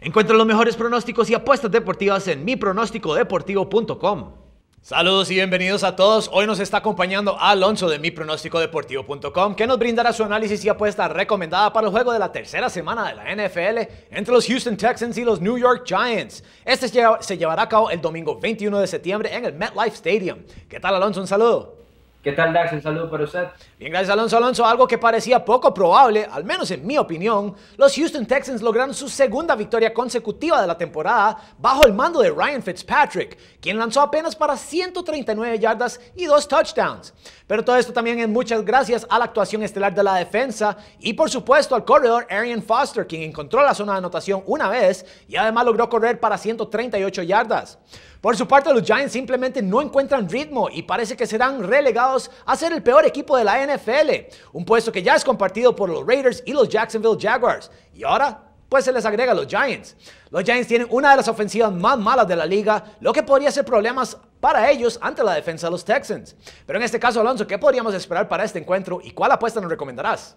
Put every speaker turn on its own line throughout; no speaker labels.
Encuentra los mejores pronósticos y apuestas deportivas en mipronosticodeportivo.com. Saludos y bienvenidos a todos. Hoy nos está acompañando Alonso de mipronosticodeportivo.com que nos brindará su análisis y apuesta recomendada para el juego de la tercera semana de la NFL entre los Houston Texans y los New York Giants. Este se llevará a cabo el domingo 21 de septiembre en el MetLife Stadium. ¿Qué tal Alonso? Un saludo.
¿Qué tal, Dax? Un saludo para usted.
Bien, gracias, Alonso. Alonso, algo que parecía poco probable, al menos en mi opinión, los Houston Texans lograron su segunda victoria consecutiva de la temporada bajo el mando de Ryan Fitzpatrick, quien lanzó apenas para 139 yardas y dos touchdowns. Pero todo esto también es muchas gracias a la actuación estelar de la defensa y, por supuesto, al corredor Arian Foster, quien encontró la zona de anotación una vez y además logró correr para 138 yardas. Por su parte, los Giants simplemente no encuentran ritmo y parece que serán relegados a ser el peor equipo de la NFL, un puesto que ya es compartido por los Raiders y los Jacksonville Jaguars. Y ahora, pues se les agrega a los Giants. Los Giants tienen una de las ofensivas más malas de la liga, lo que podría ser problemas para ellos ante la defensa de los Texans. Pero en este caso, Alonso, ¿qué podríamos esperar para este encuentro y cuál apuesta nos recomendarás?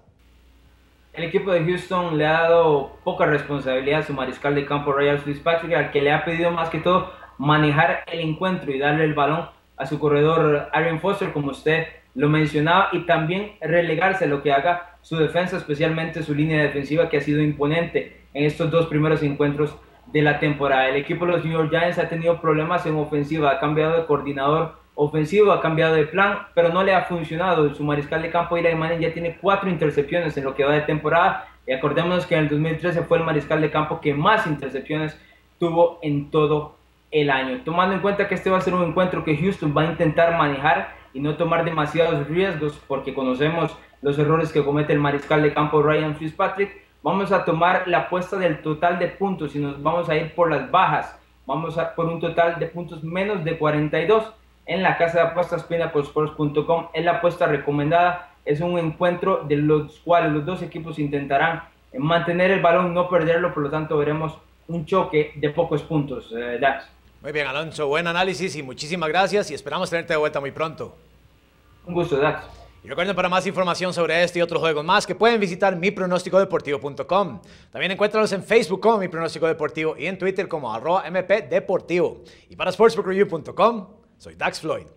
El equipo de Houston le ha dado poca responsabilidad a su mariscal de campo Royal Fitzpatrick, al que le ha pedido más que todo manejar el encuentro y darle el balón a su corredor Aaron Foster, como usted lo mencionaba, y también relegarse lo que haga su defensa, especialmente su línea defensiva que ha sido imponente en estos dos primeros encuentros de la temporada. El equipo de los New York Giants ha tenido problemas en ofensiva, ha cambiado de coordinador ofensivo, ha cambiado de plan, pero no le ha funcionado. Su mariscal de campo, Eli Manning, ya tiene cuatro intercepciones en lo que va de temporada. Y acordémonos que en el 2013 fue el mariscal de campo que más intercepciones tuvo en todo el año. Tomando en cuenta que este va a ser un encuentro que Houston va a intentar manejar y no tomar demasiados riesgos porque conocemos los errores que comete el mariscal de campo Ryan Fitzpatrick, vamos a tomar la apuesta del total de puntos y nos vamos a ir por las bajas. Vamos a por un total de puntos menos de 42 en la casa de apuestas pinnaclesports.com. Es la apuesta recomendada. Es un encuentro de los cuales los dos equipos intentarán mantener el balón, no perderlo, por lo tanto veremos un choque de pocos puntos. Eh, Dax.
Muy bien, Alonso, buen análisis y muchísimas gracias y esperamos tenerte de vuelta muy pronto.
Un gusto, Dax.
Y recuerden para más información sobre este y otros juegos más que pueden visitar mipronosticodeportivo.com. También encuéntranos en Facebook como Mi Pronóstico Deportivo y en Twitter como arroba mpdeportivo. Y para sportsbookreview.com, soy Dax Floyd.